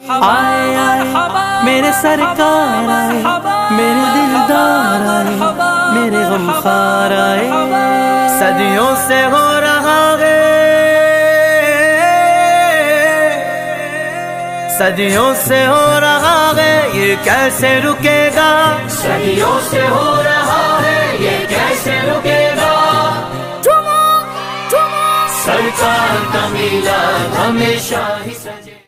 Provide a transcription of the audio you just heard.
आए आए मेरे सरकार आए मेरे दिलदार आए मेरे गमखार आए। सदियों से हो रहा है। सदियों से हो रहा है ये कैसे रुकेगा? सदियों से हो रहा है ये कैसे रुकेगा? सरकार का मिला हमेशा ही सजे।